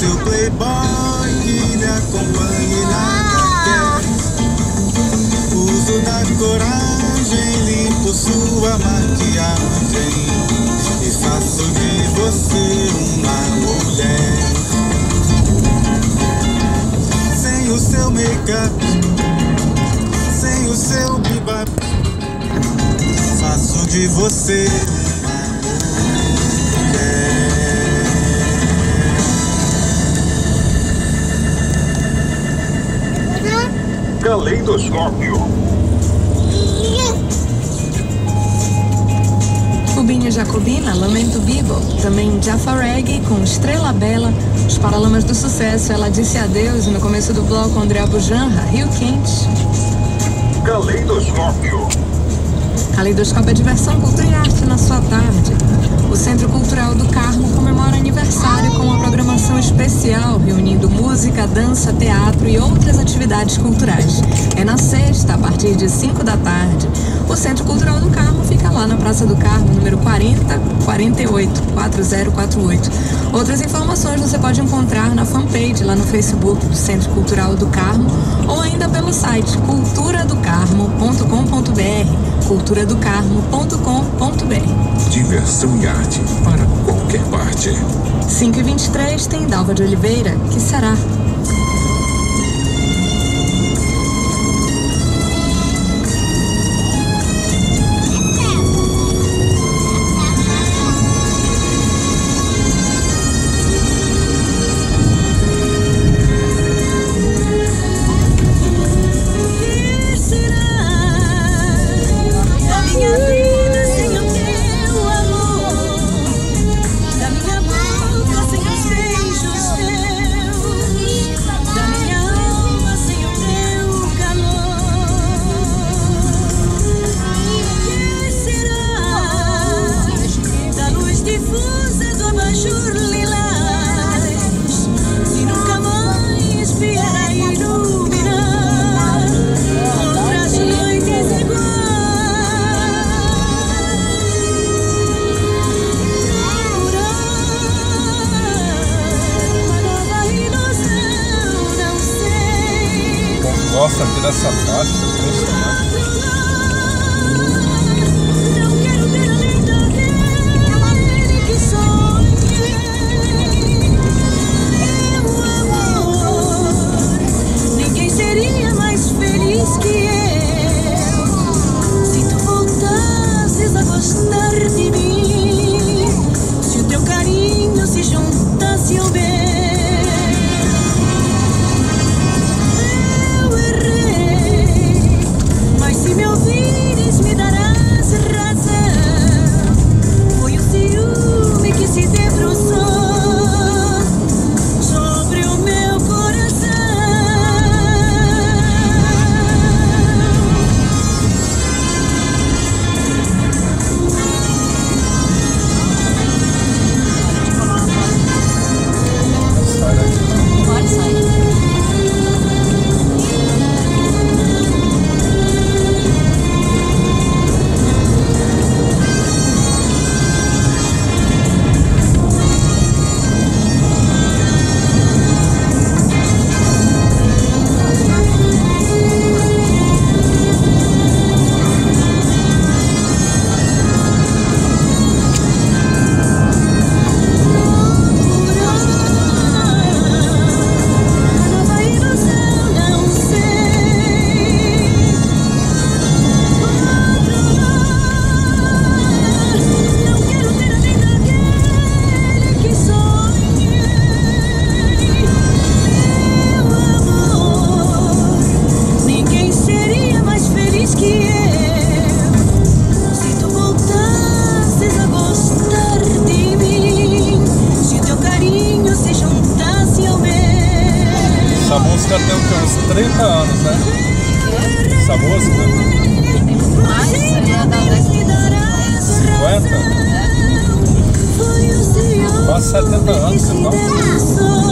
seu playboy que lhe acompanhe nada quer. Uso da coragem, limpo sua maquiagem e faço de você uma mulher. Sem o seu make-up, sem o seu bebop, faço de você Caleidoscópio. Rubinha Jacobina, Lamento Bibo, também Jaffa Reggae com Estrela Bela, Os Paralamas do Sucesso, Ela Disse Adeus e no começo do bloco André Bujanra, Rio Quente. Caleidoscópio. Caleidoscópio é diversão, cultura e arte na sua tarde. O Centro Cultural do Carmo comemora aniversário com uma programação especial, reunindo música, dança, teatro e outras atividades culturais. É na sexta, a partir de 5 da tarde. O Centro Cultural do Carmo fica lá na Praça do Carmo, número 4048, 4048. Outras informações você pode encontrar na fanpage lá no Facebook do Centro Cultural do Carmo ou ainda pelo site culturadocarmo.com.br culturadocarmo.com.br Diversão e arte para qualquer parte. 5 e 23 tem Dalva de Oliveira, que será? Aqui dessa faixa, impressionante. Essa música tem o quê? Uns 30 anos, né? Essa música? Mais, seria da década de 50? Foi o Senhor Quase 70 anos, que então.